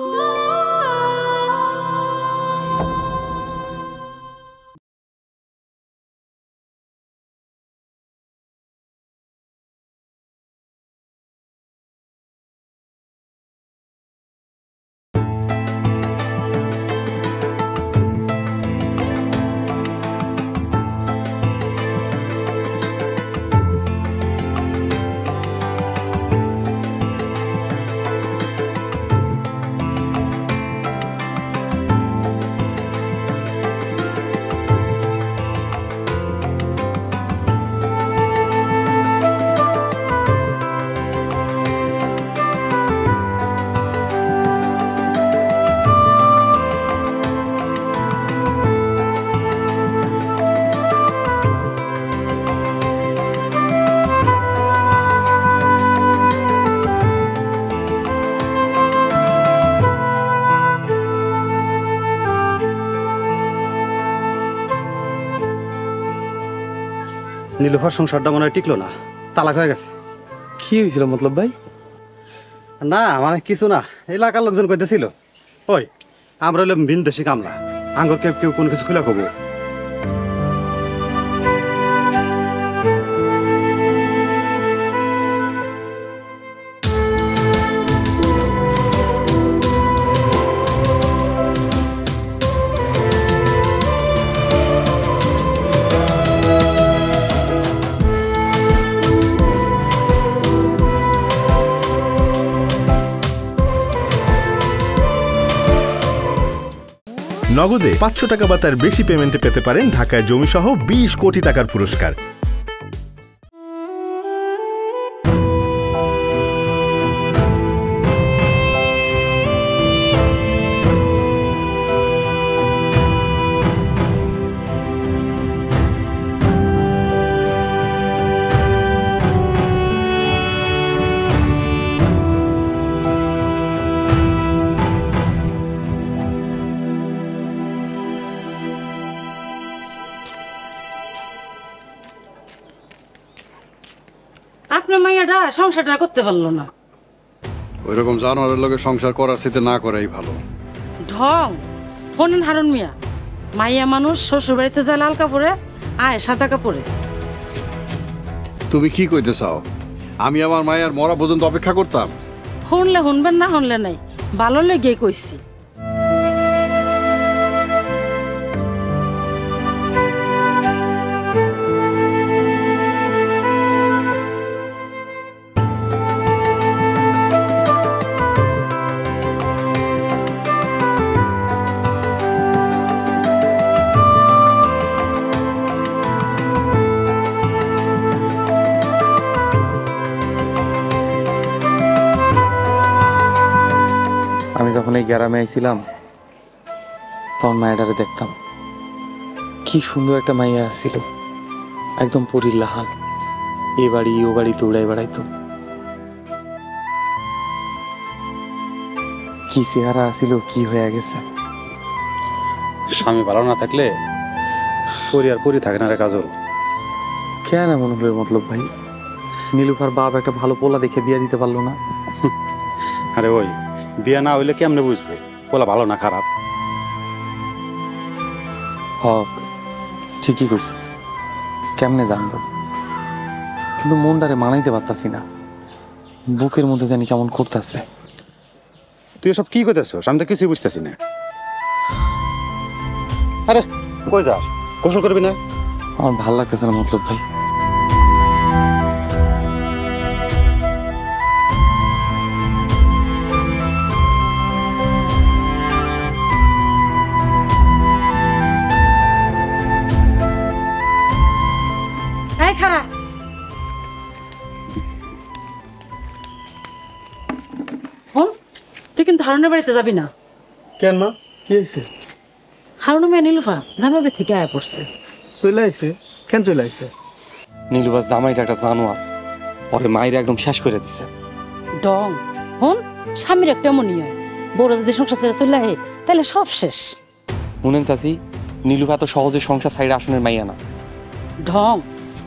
Oh. Nilufar সংসারটা মনে হয় টিকলো না তালাক হয়ে গেছে। কি হয়েছিল মতলব ভাই? না মানে কিছু না এলাকার লোকজন কইতেছিল ওই আমরা হলাম ভিনদেশি কামলা আঙ্গর কেউ কেউ কোনো কিছু খুলে কবো। নগদে পাঁচশো টাকা বা তার বেশি পেমেন্টে পেতে পারেন ঢাকায় জমিসহ বিশ কোটি টাকার পুরস্কার। আপনার মাইয়াটা সংসারটা করতে পারল না। ওইরকম জানোয়ারের লোকে সংসার করার সাথে না করাই ভালো। ঢং। শোনেন হারুন মিয়া মাইয়া মানুষ শ্বশুর বাড়িতে যায় লাল কাপড়ে আয় সাদা কাপড়ে। তুমি কি কইতে চাও? আমি আমার মায়ের মরা পর্যন্ত অপেক্ষা করতাম। শুনলে শুনবেন না শুনলে নাই। ভালো লেগে কইছি। গ্রামে আইছিলাম তখন মায়েরারে দেখতাম। কি সুন্দর একটা মাইয়া আসছিল একদম পরীর লাহাল। এ বাড়ি ও বাড়ি দৌড়াই বেড়াইতো। কি চেহারা আসিল কি হয়ে গেছে। স্বামী ভালো না থাকলে পরি আর পরি থাকে না রে কাজল। কেন এমন হলো মতলব ভাই? নীলুফার বাপ একটা ভালো পোলা দেখে বিয়ে দিতে পারল না। আরে ওই বিয়ে না হইলে কেমনে বুঝব? বলা ভালো না খারাপ। হ ঠিকই কইছো। কেমনে জানব? কিন্তু মনটারে মানাইতে পারতাছি না। বুকের মধ্যে জানি কেমন করতেছে তুই এসব কি করতেছিস আমি তো কিছুই বুঝতেছি না। আরে কই যা গোসল করবি না? আমার ভালো লাগতেছে না মতলব ভাই। হারুনের বাড়িতে যাবি না? কেন মা? কি হয়েছে? হারুন মেয়ে নীলুফা জামাই বাড়ি থেকে আয়া পড়ছে। চলে আইছে? কেন চলে আইছে? নীলুবাস জামাইটা একটা জানোয়ার। পরে মায়ের একদম শেষ করে দিছে। ডং। হন? স্বামীর একটা মনি হয়। বড় যদি সংসার ছেড়ে চলে আহে তাহলে সব শেষ। শুনেন চাচি নীলুফা তো সহজে সংসার সাইডে আসনের মাইয়া না। ঢং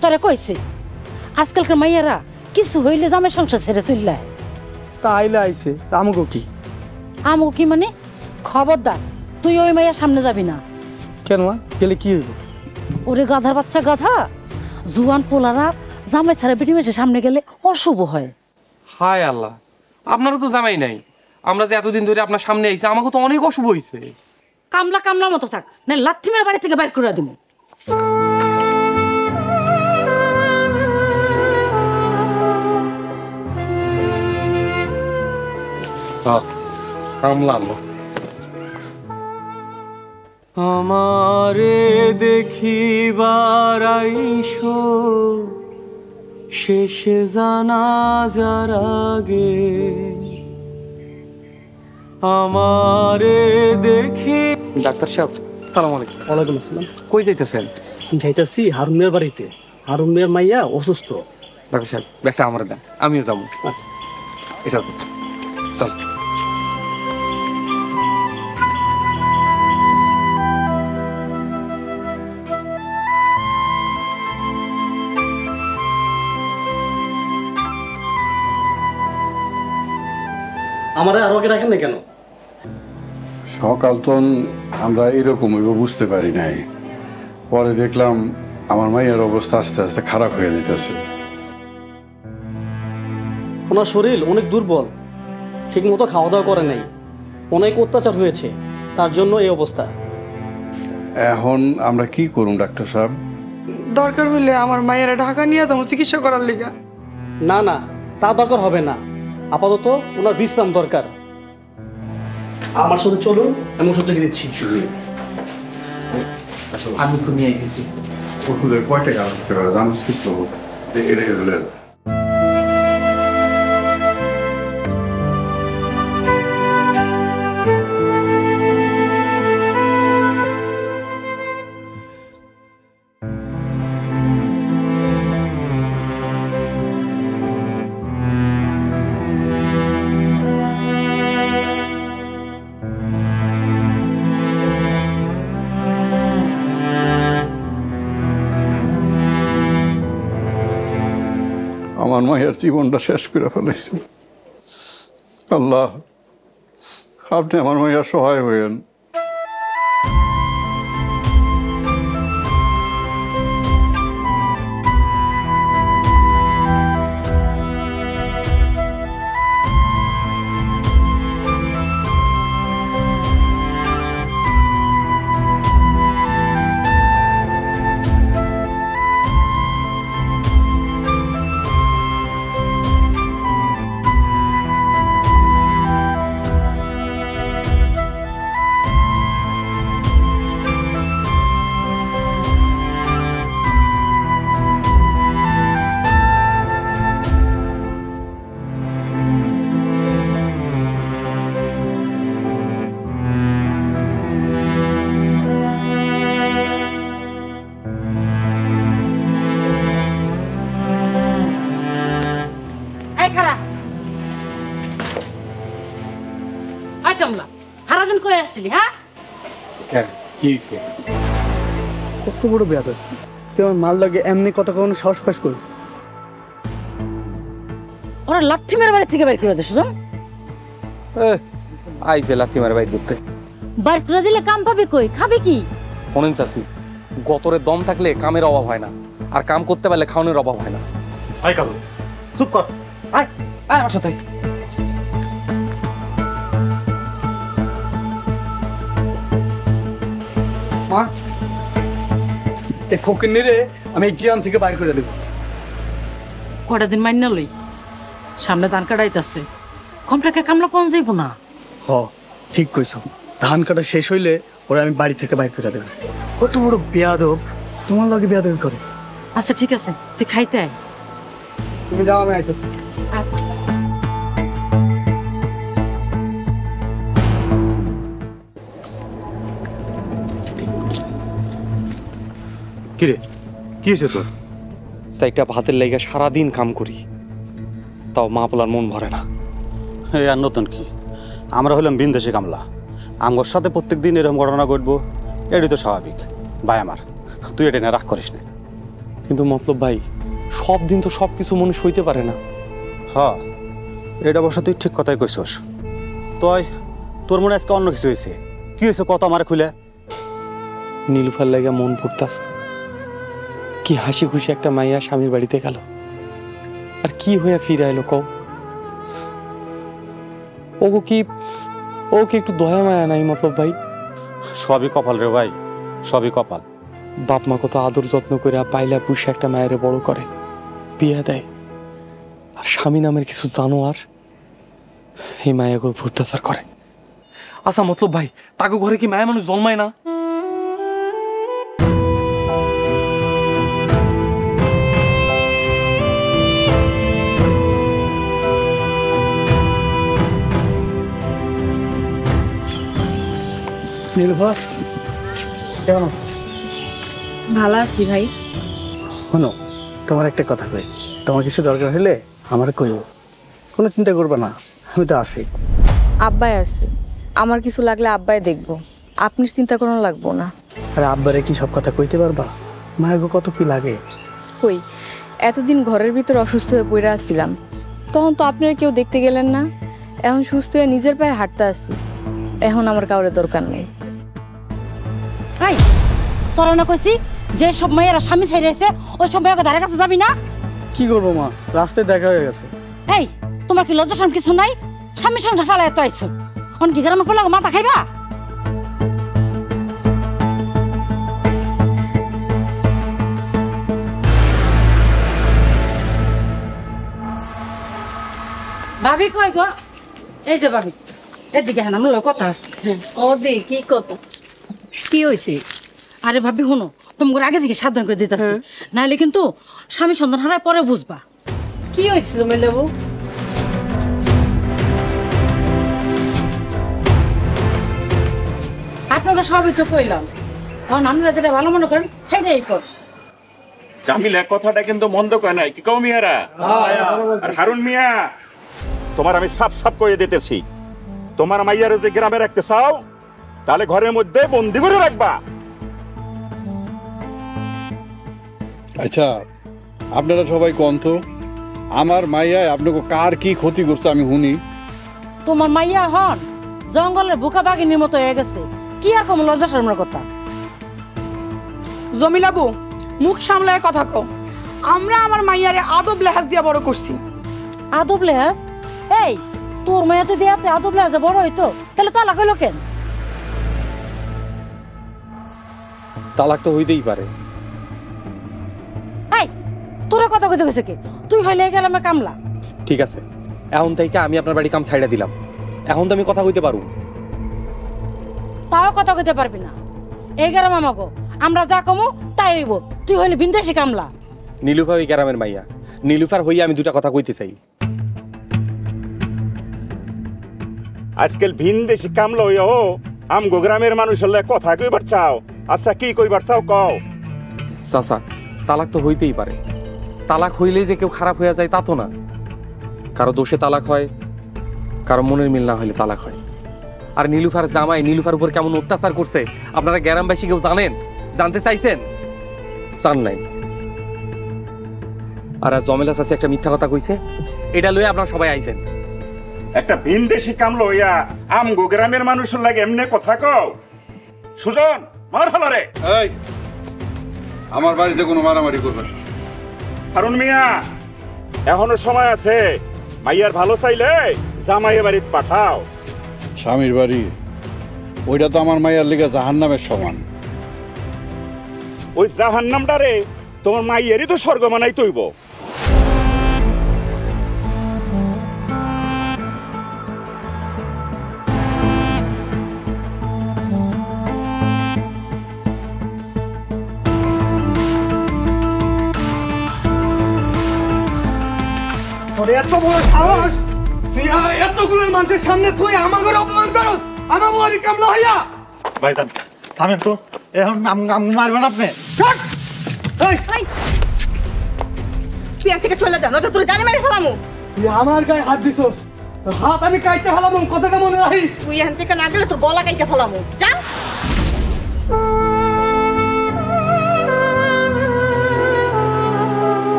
তোরা কইছে আজকালকার মাইয়ারা কিছু হইলে জামাই সংসার ছেড়ে চলে আয় তা আইলে আইছে তা আমাকে কি? আমও কি মানে? খবরদার। তুই ওই মাইয়ার সামনে যাবি না। কেন মা? গেলে কি হইব? ওরে গাধার বাচ্চা গাধা। জুয়ান পোলারা জামাই ছাড়া বেটি মেয়েছে সামনে গেলে অশুভ হয়। হায় আল্লাহ। আপনারও তো জামাই নাই। আমরা যে এতদিন ধরে আপনার সামনে আইছি আমাকে তো অনেক অশুভ হয়েছে কামলা কামলা মতো থাক না লাথি মেরে বাড়ি থেকে বাইর করে দিব। কামলাম আমারে দেখিবার আইসো শেষে জানা যার আগে। আমারে দেখি ডাক্তার সাহেব সালাম আলাইকুম। ওয়ালাইকুম আসসালাম। কই যাইতেছেন? যাইতাছি হারুন মিয়ার বাড়িতে। হারুন মিয়ার মাইয়া অসুস্থ। ডাক্তার সাহেব ব্যাগটা আমার দেন আমিও যাব। আচ্ছা। এটা চল। আমারে আর ওকে রাখেন না কেন? সকাল তখন আমরা এরকম হইব বুঝতে পারি নাই। পরে দেখলাম আমার মায়ের অবস্থা আস্তে আস্তে খারাপ হয়ে যেতেছে ওনার শরীর অনেক দুর্বল ঠিক মতো খাওয়া দাওয়া করে নাই অনেক অত্যাচার হয়েছে তার জন্য এই অবস্থা। এখন আমরা কি করুম ডাক্তার সাহেব? দরকার হইলে আমার মায়েরা ঢাকা নিয়ে যাব চিকিৎসা করার লিগা। না না তা দরকার হবে না। আপাতত ওনার বিশ্রাম দরকার। আমার সাথে চলুন আমি ওষুধ লিখে দিচ্ছি। আমি তো নিয়ে গেছি ওষুধের কয়টা টাকা জানিস কিছু? এটা জীবনটা শেষ করে ফেলেছি। আল্লাহ আপনি আমার মাইয়া সহায় হয়েন কি হয়েছে? কত বড় বেয়াদ তুই আমার মাল লাগে এমনি কথা কখনো সাহস পাস করি ওরা লাথি মেরে বাড়ি থেকে বাইর করে দিস আইসে লাথি মারে বাইর করতে বাইর করে দিলে কাম পাবি কই? খাবি কি? শোনেন চাষি গতরে দম থাকলে কামের অভাব হয় না আর কাম করতে পারলে খাওয়ানোর অভাব হয় না। আয় কাজল চুপ কর। আয় আয় আমার সাথে মা। এই ফকির নিরে আমি গ্রাম থেকে বাইর করে দেবো। কটা দিন মাইনা লই সামনে ধান কাটাইতাছে। কম টাকা কামলা পৌঁছ যাইব না। হ ঠিক কইছো। ধান কাটা শেষ হইলে ওরা আমি বাড়ি থেকে বাইর করে দেবো। কত বড় বেয়াদব। তোমার লগে বেয়াদবি করে। আচ্ছা ঠিক আছে তুই খাইতে আয়। তুমি যাও আমি আইতেছি। আচ্ছা। কিরে? কি হয়েছে তোর? সাইটা ভাতের লেগে সারাদিন কাম করি। তাও মা পোলার মন ভরে না। আর নতুন কি? আমরা হলাম বিন্দেশি কামলা। আমার সাথে প্রত্যেক দিন এরকম ঘটনা ঘটবো এটাই তো স্বাভাবিক। ভাই আমার তুই এটা নিয়ে রাগ করিস না। কিন্তু মতলব ভাই সব দিন তো সব কিছু মনে সইতে পারে না। হ এটা অবশ্য তুই ঠিক কথাই কইছস। তুই তোর মনে আজকে অন্য কিছু হয়েছে? কি হয়েছে কত আমার খুলে? নীলুফার লাগে মন পড়তাছে। কি হাসি খুশি একটা মাইয়া স্বামীর বাড়িতে গেল? আর কি হইয়া ফিরে এলো কও? ও কি ও কি একটু দয়া মায়া নাই মতলব ভাই? সবই কপাল রে ভাই সবই কপাল। বাপ মা কত আদর যত্ন করে পাইলা পুষে একটা মায়ের বড় করে বিয়ে দেয়। আর স্বামী নামের কিছু জানো আর? এই মায়া করে অত্যাচার করে। আচ্ছা মতলব ভাই তাকে ঘরে কি মায়া মানুষ জন্মায় না? নীলভর কেমন? ভালো আছি ভাই। শোনো তোমার একটা কথা কই। তোমার কিছু দরকার হলে আমার কইও। কোনো চিন্তা করবে না আমি তো আছি। আব্বাই আছে। আমার কিছু লাগলে আব্বাই দেখব। আপনি চিন্তা করানো লাগবো না। আর আব্বারে কি সব কথা কইতে পারবা? মায়াগো কত কি লাগে? কই এতদিন ঘরের ভিতর অসুস্থ হয়ে পড়ে আসছিলাম তখন তো আপনারা কেউ দেখতে গেলেন না। এখন সুস্থ হয়ে নিজের পায়ে হাঁটতে আসি এখন আমার কাউরে দরকার নেই। এই তোরা না কইছি যে সব মেয়েরা স্বামী ছেড়ে এসে ওই সব মেয়েকে ধারে কাছে যাবি না? কি করব মা? রাস্তায় দেখা হয়ে গেছে। এই তোমার কি লজ্জাসন কিছু নাই? স্বামী সংসার ফেলা এত আইছো। অন কি গ্রামে পড়লে মাথা খাইবা? ভাবি কই গো? এই যে ভাবি এদিকে হ্যাঁ আমার কথা আছে। ও দি কি কত? কি হয়েছে? আরে ভাবি শুনো তোমাকে আগে থেকে সাবধান করে দিতেছি নাহলে কিন্তু স্বামী সন্ধান হারায় পরে বুঝবা। কি হয়েছে তুমি লেবু আপনাকে সবই তো কইলাম। কারণ আপনারা যেটা ভালো মনে করেন সেটাই কর। জামিলা কথাটা কিন্তু মন্দ কয় নাই। কি কও মিয়ারা? আর হারুন মিয়া তোমার আমি সাফ সাফ কয়ে দিতেছি। তোমার মাইয়ার যদি গ্রামে রাখতে চাও তাহলে ঘরের মধ্যে বন্দি করে রাখবা। আচ্ছা আপনারা সবাই কন্ত আমার মাইয়ায় আপনাকে কার কি ক্ষতি করছে আমি শুনি। তোমার মাইয়া হন জঙ্গলের বুকা বাগিনীর মতো হয়ে গেছে। কি আর কম লজ্জা শর্মার কথা? জমিলাবু মুখ সামলায় কথা কও। আমরা আমার মাইয়ারে আদব লেহাজ দিয়া বড় করছি। আদব লেহাজ? এই তোর মাইয়া তো দেয়াতে আদব লেহাজে বড় হইতো তাহলে তালাক হইল কেন? তালাক তো হইতেই পারে। এই তোরা কথা কইতে গেছে কি? তুই হইলে গেল গেলাম কামলা। ঠিক আছে এখন থেকে আমি আপনার বাড়ি কাম ছাইড়া দিলাম। এখন তো আমি কথা কইতে পারু তাও কথা কইতে পারবি না। এই গেলাম আমাগো আমরা যা কমু তাই হইব। তুই হইলে বিন্দেশি কামলা। নীলুফা ওই গ্রামের মাইয়া। নীলুফার হইয়া আমি দুটা কথা কইতে চাই। আজকাল ভিন দেশি কামলা হইয়া হো আমগো গ্রামের মানুষ হলে কথা কইবার চাও। আচ্ছা কি কইবার চাও কও? চাচা তালাক তো হইতেই পারে। তালাক হইলেই যে কেউ খারাপ হয়ে যায় তা তো না। কারও দোষে তালাক হয় কারও মনের মিল না হইলে তালাক হয়। আর নীলুফার জামাই নীলুফার উপর কেমন অত্যাচার করছে আপনারা গ্রামবাসী কেউ জানেন? জানতে চাইছেন? চান নাই। আর আজ জমেলা চাচি একটা মিথ্যা কথা কইছে এটা লয়ে আপনারা সবাই আইছেন। একটা ভিন দেশি কামলা হইয়া আমগো গ্রামের মানুষ লাগে এমনি কথা কও। সুজন মার এই আমার বাড়িতে কোনো মারামারি করবে না। হারুন মিয়া এখনও সময় আছে। মাইয়ার ভালো চাইলে জামাইয়ের বাড়িতে পাঠাও। স্বামীর বাড়ি ওইটা তো আমার মাইয়ার লিগে জাহান নামের সমান। ওই জাহান নামটারে তোমার মাইয়েরই তো স্বর্গ মানাই তৈব এত বড় সাহস? তুই এতগুলো মানুষের সামনে তুই আমাকে অপমান করস? আমার বাড়ি কামলা হইয়া। ভাইজান থামেন তো। এখন মারবেন আপনি। তুই এক থেকে চলে যা নয়তো তোর জানে মেরে ফেলামু। তুই আমার গায়ে হাত দিছস। হাত আমি কাটতে ফেলাম কথাটা মনে রাখিস? তুই এখান থেকে না গেলে তোর গলা কাইটা ফেলামু। যা!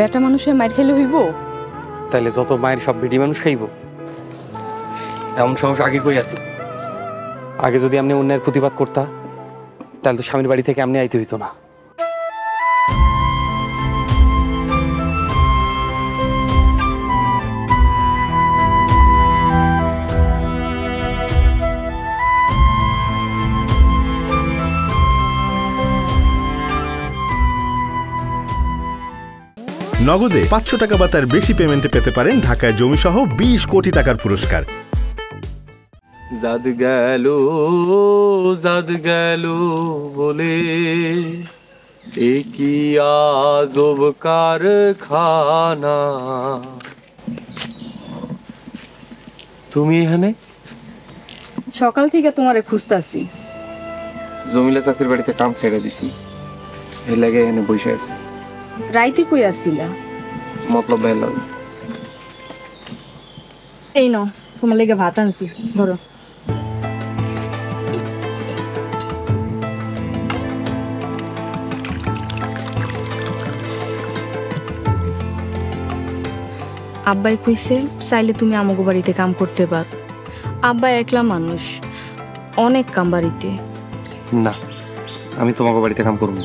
বেটা মানুষের মায়ের খেলে হইব? তাহলে যত মায়ের সব ভিডি মানুষ খাইব। এমন সমস্যা আগে কই আছে? আগে যদি আপনি অন্যায়ের প্রতিবাদ করতা তাহলে তো স্বামীর বাড়ি থেকে আপনি আইতে হইতো না। নগদে পাঁচশো টাকা বা তার বেশি পেমেন্টে পেতে পারেন ঢাকায় জমিসহ বিশ কোটি টাকার পুরস্কার। জাদ গেল জাদ গেল বলে এ কি আজব কারখানা। তুমি এখানে? সকাল থেকে তোমারে খুঁজতাছি। জমিলা চাষির বাড়িতে কাম ছেড়ে দিছি। এই লাগে এখানে বসে আছে। রাইতে কই আসছিলা মতলব এই ন তোমার লেগে ভাত আনছি ধরো। আব্বাই কইছে চাইলে তুমি আমাগো বাড়িতে কাম করতে পার। আব্বা একলা মানুষ অনেক কাম বাড়িতে। না আমি তোমাকে বাড়িতে কাম করব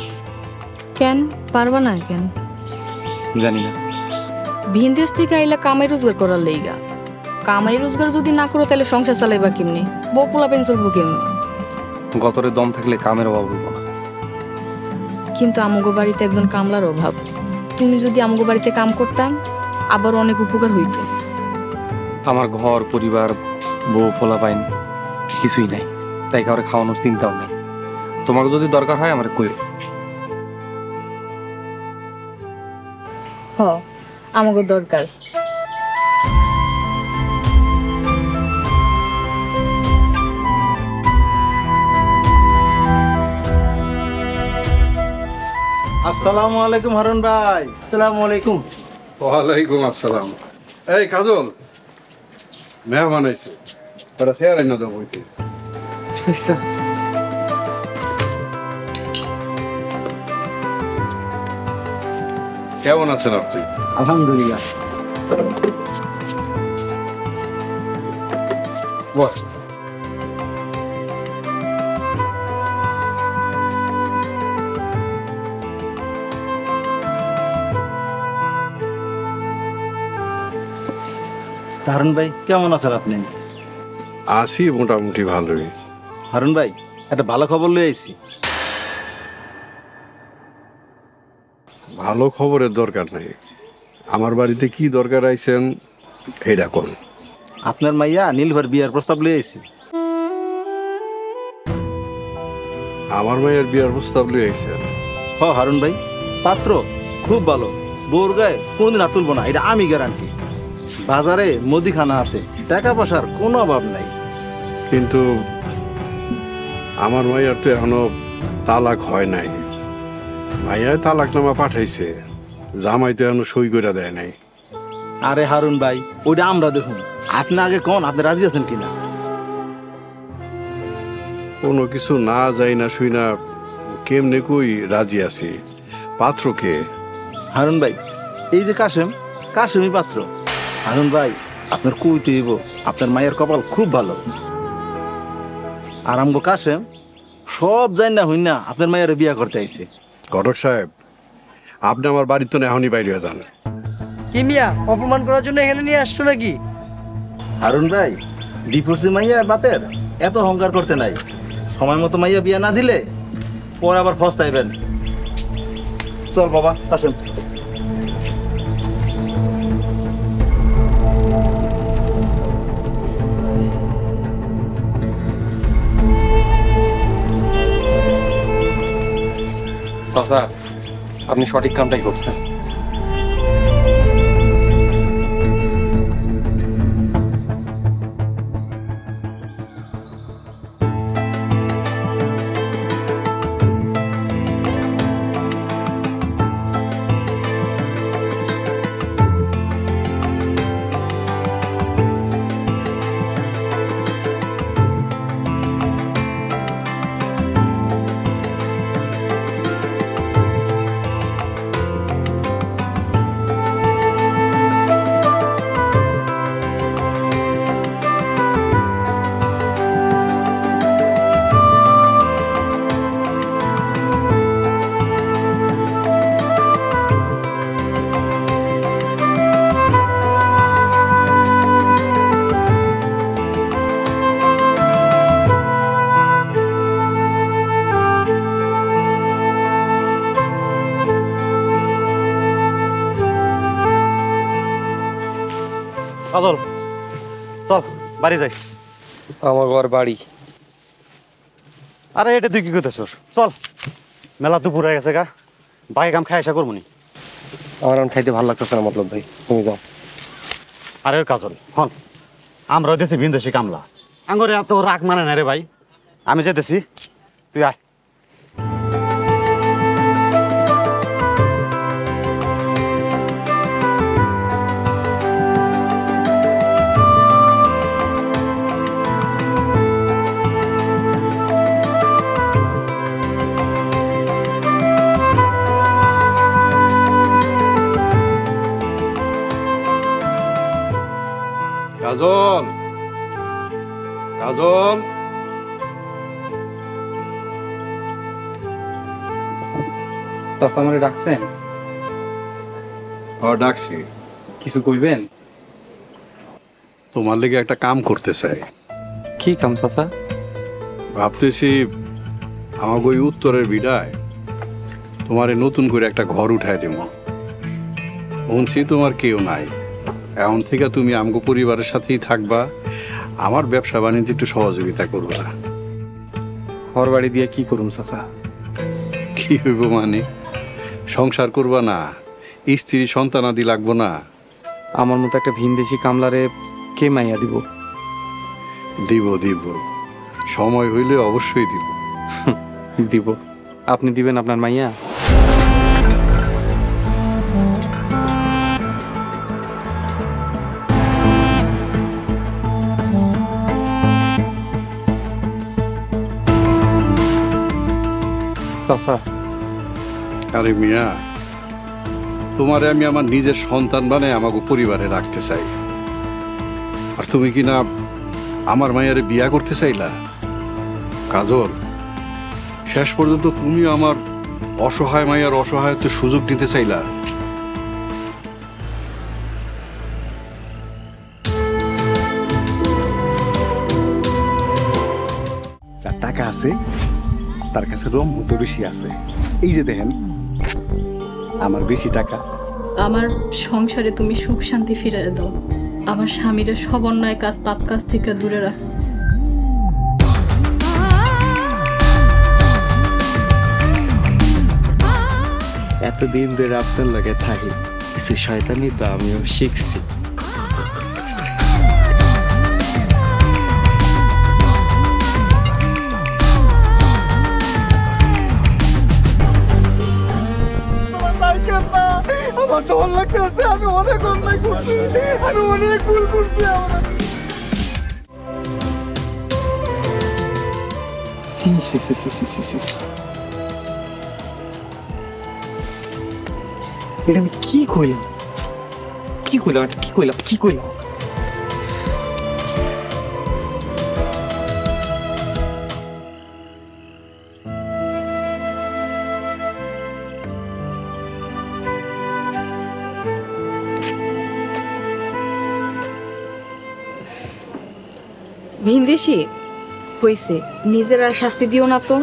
কেন? পারবা না কেন? জানি না। ভিন দেশ থেকে আইলা কামাই রোজগার করার লেগা কামাই রোজগার যদি না করো তাহলে সংসার চালাইবা কেমনি? বউ পোলা পেন চলবো কেমনি? গতরে দম থাকলে কামের অভাব হইব না। কিন্তু আমগো বাড়িতে একজন কামলার অভাব। তুমি যদি আমগো বাড়িতে কাম করতাম আবার অনেক উপকার হইতো। আমার ঘর পরিবার বউ পোলা পাইন কিছুই নাই। তাই কাউরে খাওয়ানোর চিন্তাও নেই। তোমাকে যদি দরকার হয় আমার কই হ আমাগো দরকার। আসসালামু আলাইকুম হারুন ভাই। আসসালামু আলাইকুম। ওয়ালাইকুম আসসালাম। এই কাজল। মেহমান আইছে। ওরা শেয়ার আইনা দেবো কেমন আছেন আপনি? আলহামদুলিল্লাহ। বস। হারুন ভাই কেমন আছেন আপনি? আছি মোটামুটি ভালোই। হারুন ভাই একটা ভালো খবর লয়ে আইছি। ভালো খবরের দরকার নেই। আমার বাড়িতে কি দরকার আইছেন এটা কোন। আপনার মাইয়া নীলভর বিয়ার প্রস্তাব লয়ে আইছি। আমার মায়ের বিয়ার প্রস্তাব লিয়ে আইছেন। হ হারুন ভাই পাত্র খুব ভালো। বউর গায়ে কোনদিন আর তুলবো না এটা আমি গ্যারান্টি বাজারে মুদিখানা আছে টাকা পয়সার কোনো অভাব নাই। কিন্তু আমার মাইয়ার তো এখনও তালাক হয় নাই। মাইয়ায় তালাকনামা পাঠাইছে। জামাই তো এখনও সই করে দেয় নাই। আরে হারুন ভাই ওইটা আমরা দেখুন। আপনি আগে কোন আপনি রাজি আছেন কিনা? কোনো কিছু না যাই না শুই না কেমনে কই রাজি আছি। পাত্রকে হারুন ভাই এই যে কাশেম কাশেমই পাত্র। হারুন ভাই আপনার কইতে হইব আপনার মায়ের কপাল খুব ভালো। আর আমগো কাশেম সব জানি না হই না আপনার মায়ের বিয়া করতে আইছে। ঘটক সাহেব আপনি আমার বাড়ির তো এখনই বাইরে হয়ে যান। কি মিয়া অপমান করার জন্য এখানে নিয়ে আসছো নাকি? হারুন ভাই ডিভোর্সি মাইয়া বাপের এত অহংকার করতে নাই। সময় মতো মাইয়া বিয়া না দিলে পর আবার ফস্তাইবেন। চল বাবা কাশেম চাচা আপনি সঠিক কামটাই করছেন। বাড়ি যাই। আমার ঘর বাড়ি। আরে এটা তুই কি করতেছ চল। মেলা দুপুর হয়ে গেছে গা। বাকি কাম খাই আসা করব নি। আমার এখন খাইতে ভালো লাগতেছে না মতলব ভাই। তুমি যাও। আরে ওর কাজল হন। আমরা দেশি ভিন দেশি কামলা। আঙ্গরে এত রাগ মানে না রে ভাই। আমি যেতেছি। তুই আয়। কাজল। কাজল। চাচা আমারে ডাকছেন? ও ডাকছি। কিছু কইবেন? তোমার লেগে একটা কাম করতে চাই। কি কাম চাচা? ভাবতেছি আমাকে ওই উত্তরের বিদায় তোমার নতুন করে একটা ঘর উঠায় দেব। শুনছি তোমার কেউ নাই। এখন থেকে তুমি আমগো পরিবারের সাথেই থাকবা। আমার ব্যবসা বাণিজ্য একটু সহযোগিতা করবা। ঘর বাড়ি দিয়ে কি করুম চাচা? কি হইব মানে? সংসার করবা না স্ত্রী সন্তানাদি লাগবো না। আমার মতো একটা ভিনদেশি কামলারে কে মাইয়া দিব? দিব দিব। সময় হইলে অবশ্যই দিব। দিব। আপনি দিবেন আপনার মাইয়া? চাচা। আরে মিয়া তোমারে আমি আমার নিজের সন্তান বানায় আমাকে পরিবারে রাখতে চাই। আর তুমি কি না আমার মায়ের বিয়া করতে চাইলা? কাজল শেষ পর্যন্ত তুমিও আমার অসহায় মায়ের অসহায়ত্বের সুযোগ দিতে চাইলা। টাকা আছে? তার কাছে রম মতো বেশি আছে। এই যে দেখেন আমার বেশি টাকা। আমার সংসারে তুমি সুখ শান্তি ফিরে দাও। আমার স্বামীরা সব অন্যায় কাজ পাপ কাজ থেকে দূরে রাখো। এতদিন ধরে আপনার লাগে থাকি কিছু শয়তানি তো আমিও শিখছি। অনেক অন্যায় করছি। আমি অনেক ভুল করছি এটা আমি কি কইলাম? কি কইলাম? এটা কি করলাম কি কইলাম? ভিনদেশি? হইছে নিজের আর শাস্তি দিও না তো।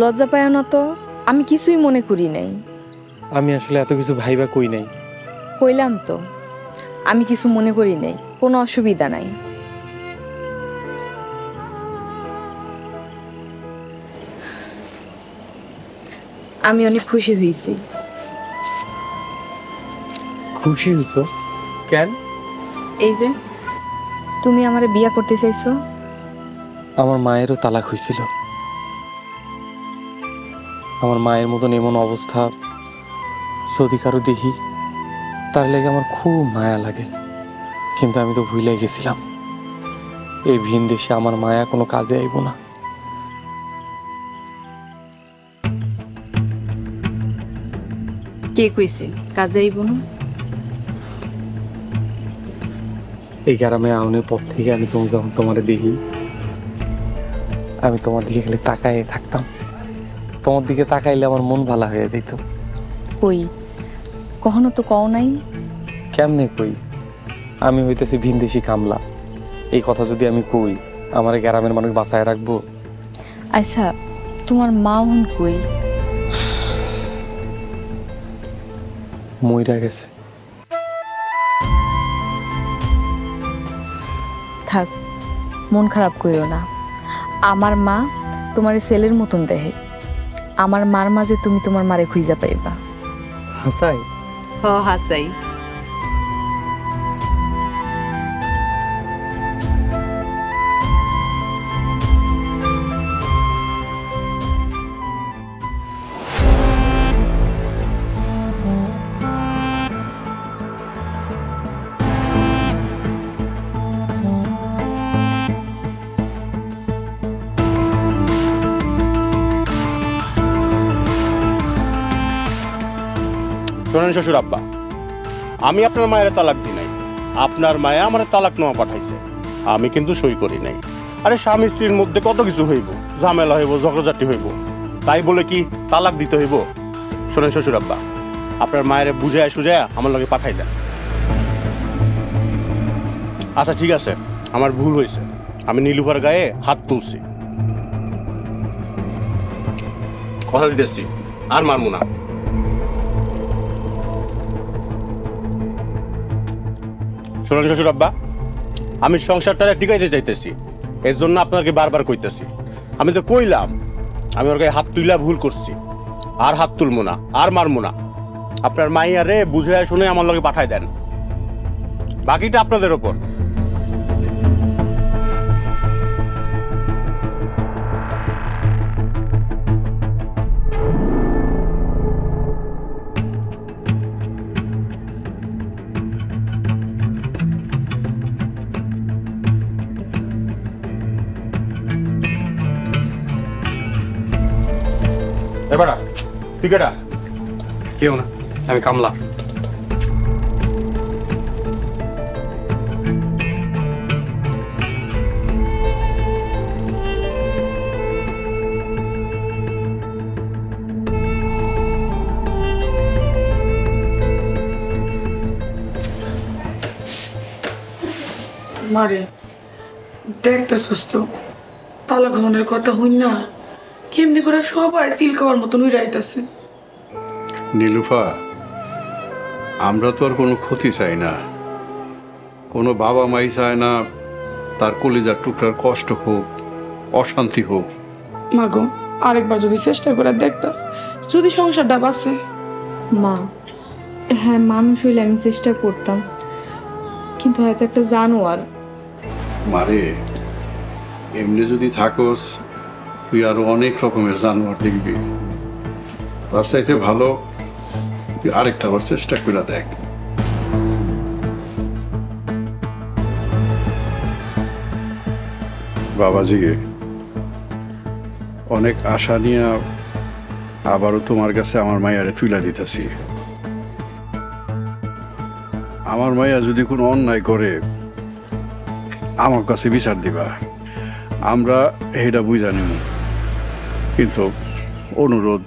লজ্জা পায় না তো আমি কিছুই মনে করি নাই। আমি আসলে এত কিছু ভাইবা কই নাই। কইলাম তো আমি কিছু মনে করি নাই কোনো অসুবিধা নাই। আমি অনেক খুশি হয়েছি খুশি হইছো? কেন? এই যে তুমি আমারে বিয়া করতে চাইছো? আমার মায়েরও তালাক হয়েছিল আমার মায়ের মতন এমন অবস্থা যদি কারও দেখি তার লেগে আমার খুব মায়া লাগে। কিন্তু আমি তো ভুলে গেছিলাম। এই ভিন দেশে আমার মায়া কোনো কাজে আইব না। কে কইছে? কাজে আইব না? এই গ্রামে আউনের পর থেকে আমি তুমি যখন তোমার দেখি আমি তোমার দিকে খালি তাকায় থাকতাম। তোমার দিকে তাকাইলে আমার মন ভালো হয়ে যেত। কই? কখনো তো কও নাই? কেমনে কই? আমি হইতেছি ভিনদেশি কামলা। এই কথা যদি আমি কই আমার গ্রামের মানুষ বাঁচায় রাখব? আচ্ছা তোমার মা হন কই? মইরা গেছে। থাক মন খারাপ করিও না। আমার মা তোমার ছেলের মতন দেহে। আমার মার মাঝে তুমি তোমার মারে খুঁজা পাইবা। হাসাই? হ হাসাই। শ্বশুর আব্বা আমি আপনার মায়ের তালাক দিই নাই। আপনার মায়ে আমার তালাক নেওয়া পাঠাইছে। আমি কিন্তু সই করি নাই। আরে স্বামী স্ত্রীর মধ্যে কত কিছু হইব? ঝামেলা হইব, ঝগড়াঝাটি হইব। তাই বলে কি তালাক দিতে হইব? শোনেন শ্বশুর আব্বা আপনার মায়ের বুঝায় সুজায় আমার লগে পাঠাই দেন। আচ্ছা ঠিক আছে, আমার ভুল হয়েছে। আমি নীলুফার গায়ে হাত তুলছি। কথা দিতেছি, আর মারমু না। শোনেন শ্বশুর আব্বা আমি সংসারটা টিকাইতে চাইতেছি এর জন্য আপনাকে বারবার কইতেছি। আমি তো কইলাম, আমি ওর হাত তুইলা ভুল করছি, আর হাত তুলবো না, আর মারবো না। আপনার মাইয়ারে বুঝে শুনে আমার লগে পাঠায় দেন। বাকিটা আপনাদের ওপর। এবারা তুই কেটা কেউ না আমি কামলা। মারে দেখতে সুস্থ তালা ঘনের কথা হইন। না কেমনি করে সবাই সিল খাওয়ার মতন উড়াইতেছে নীলুফা আমরা তো আর কোনো ক্ষতি চাই না। কোনো বাবা মাই চায় না তার কলিজার টুকরার কষ্ট হোক অশান্তি হোক। মাগো আরেকবার যদি চেষ্টা করে দেখতা যদি সংসারটা বাঁচে। মা হ্যাঁ মানুষ হইলে আমি চেষ্টা করতাম। কিন্তু হয়তো একটা জানোয়ার। মারে এমনি যদি থাকোস তুই আরও অনেক রকমের জানোয়ার দেখবি। তার চাইতে ভালো, তুই আরেকটা বার চেষ্টা করে দেখ। বাবাজিকে, অনেক আশা নিয়ে আবারও তোমার কাছে আমার মায়ারে তুলে দিতেছি। আমার মাইয়া যদি কোনো অন্যায় করে, আমার কাছে বিচার দিবা। আমরা এটা বুঝা নিব কিন্তু অনুরোধ,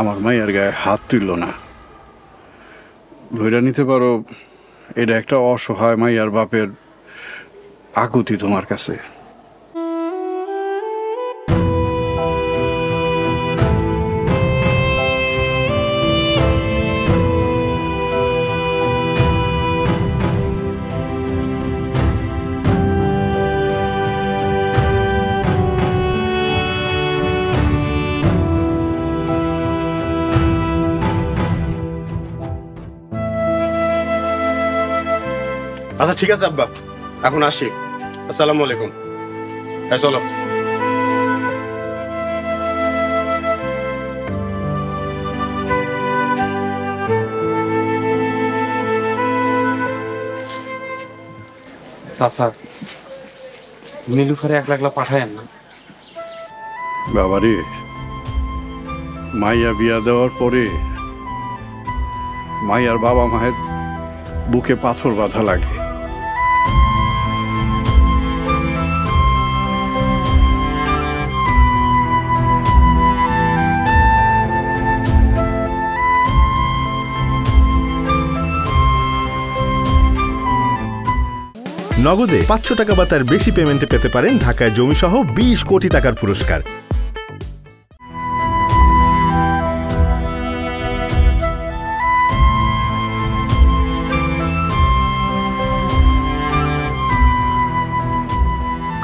আমার মায়ের গায়ে হাত তুলল না। ধৈরা নিতে পারো, এটা একটা অসহায় মাইয়ার বাপের আকুতি তোমার কাছে। ঠিক আছে আব্বা। এখন আসি। আসসালামু আলাইকুম। হ্যাঁ চলো। চাচা নীলুফারে একলা একলা পাঠায়েন না। বাবারে মাইয়া বিয়া দেওয়ার পরে মাইয়ার বাবা মায়ের বুকে পাথর বাঁধা লাগে। নগদে পাঁচশো টাকা বা তার বেশি পেমেন্টে পেতে পারেন ঢাকায় জমিসহ বিশ কোটি টাকার পুরস্কার।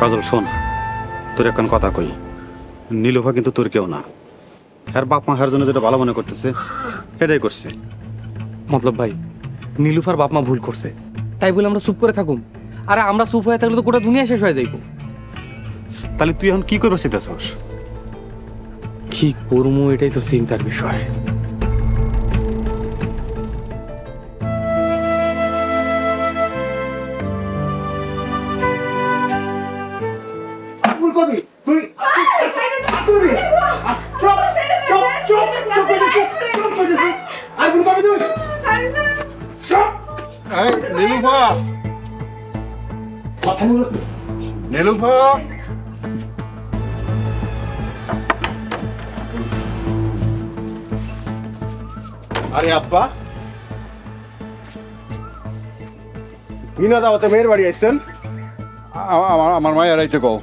কাজল শোন তোর এখন কথা কই। নীলোফা কিন্তু তোর কেউ না। আর বাপ মা হার জন্য যেটা ভালো মনে করতেছে সেটাই করছে। মতলব ভাই নীলুফার বাপ মা ভুল করছে। তাই বলে আমরা চুপ করে থাকুম। আরে আমরা চুপ হয়ে থাকলে তো গোটা দুনিয়া শেষ হয়ে যাইব। তাহলে তুই এখন কি করব চিন্তাছস কি করব এটাই তো চিন্তার বিষয়। নীলুফা আরে আব্বা। বিনা দাওয়াতে মেয়ের বাড়ি আইছেন? আমার আমার মায়ের আইতে কও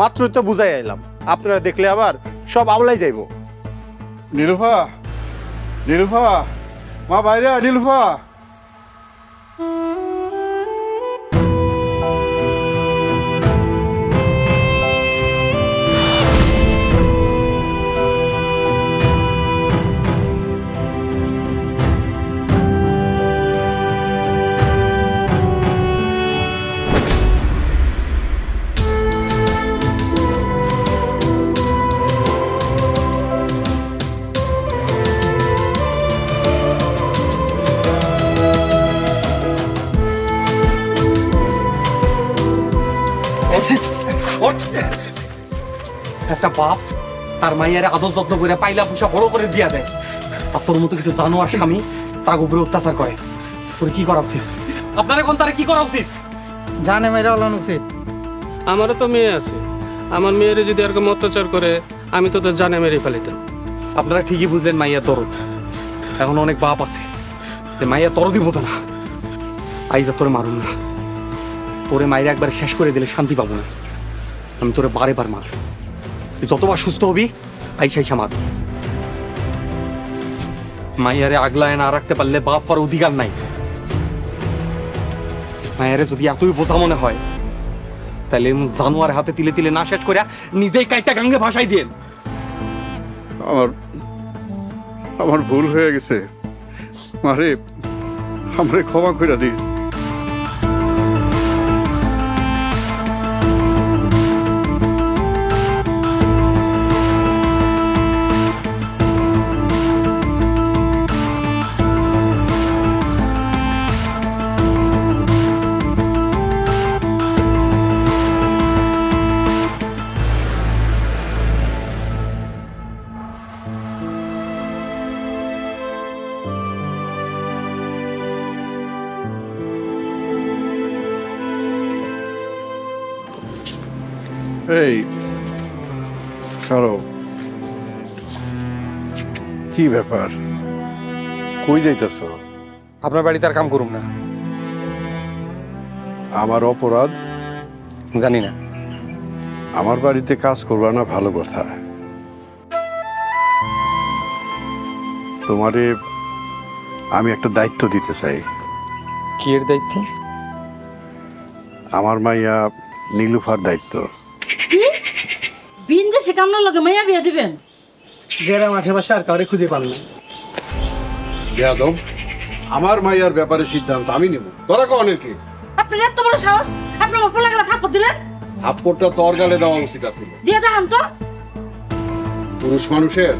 মাত্রই তো বুঝাই আইলাম। আপনারা দেখলে আবার সব আওলাই যাইব। নীলুফা নীলুফা মা বাইরে আয়, মাইয়ারে আদর যত্ন করে পাইলা পুষা বড় করে দিয়া দেয় আর তোর মতো কিছু জানোয়ার স্বামী তার উপরে অত্যাচার করে। তোর কি করা উচিত? আপনার এখন তার কি করা উচিত? জানে মেয়েরা হলান উচিত। আমারও তো মেয়ে আছে। আমার মেয়েরে যদি এরকম অত্যাচার করে আমি তো তোর জানে মেরে ফেলিতাম আপনারা ঠিকই বুঝলেন মাইয়া তরদ এখন অনেক বাপ আছে। যে মাইয়া তরদই বোঝে না। আইজা তোরে মারুন না। তোরে মাইরা একবার শেষ করে দিলে শান্তি পাবো না। আমি তোরে বারে বার মার তুই যতবার সুস্থ হবি আইসা আইসা মার মাইয়ারে আগলায় না রাখতে পারলে বাপ পার অধিকার নাই। মায়েরে যদি এতই বোঝা মনে হয় তাহলে জানোয়ার হাতে তিলে তিলে না শেষ করে নিজেই কাইটা গাঙ্গে ভাসাই দিন আমার আমার ভুল হয়ে গেছে। মারে আমারে ক্ষমা করে দিস। ব্যাপার। কই যাইতেছ? আপনার বাড়িতে আর কাম করুম না। আমার অপরাধ? জানি না। আমার বাড়িতে কাজ করবা না ভালো কথা। তোমারে আমি একটা দায়িত্ব দিতে চাই। কি এর দায়িত্ব? আমার মাইয়া নীলুফার দায়িত্ব। বিন দেশে কামনার লগে মাইয়া বিয়া দিবেন? গ্রাম আশেপাশে আর কাউরে খুঁজে পান না। আমার মাইয়ার ব্যাপারে সিদ্ধান্ত আমি নেব। তোরা কনের কি? আপনার এত বড় সাহস আপনি আমার পোলাগালা থাপ্পড় দিলেন? থাপ্পড়টা তোর গালে দেওয়া উচিত আছিল দিয়ে দেখান তো। পুরুষ মানুষের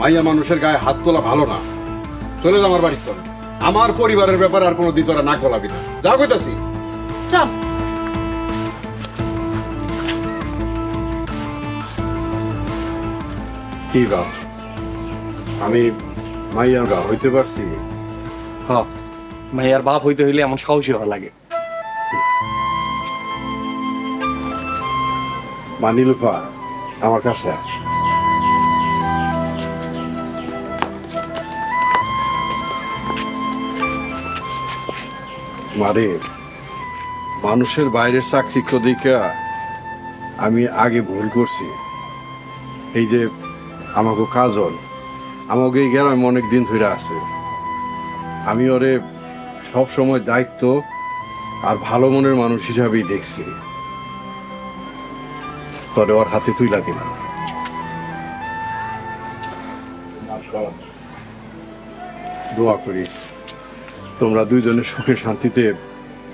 মাইয়া মানুষের গায়ে হাত তোলা ভালো না। চলে যা আমার বাড়িতে চল আমার পরিবারের ব্যাপারে আর কোনো দিন তোরা না কলাবি না। যা কইতাছি। চল। কি আমি মাইয়ার হইতে পারছি? হ মাইয়ার বাপ হইতে হইলে এমন সাহসী হওয়া লাগে। মানিলুফা আমার কাছে মারে মানুষের বাইরের চাকচিক্য দেখা আমি আগে ভুল করছি। এই যে আমাকে কাজল, আমাকে এই গ্রামে অনেক দিন ধরে আছে। আমি ওরে সব সময় দায়িত্ব আর ভালো মনের মানুষ হিসাবেই দেখছি। তোরে ওর হাতে তুইলা দিলাম। দোয়া করি তোমরা দুইজনে সুখে শান্তিতে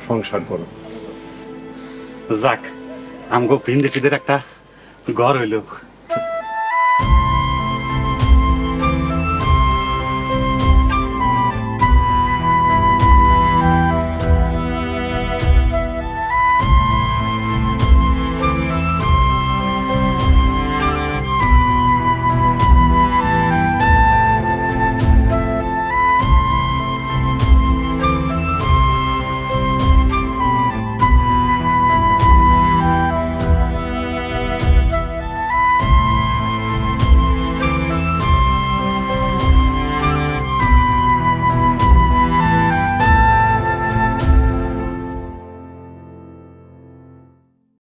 সংসার করো। যাক, আমগো ভিন একটা ঘর হইল।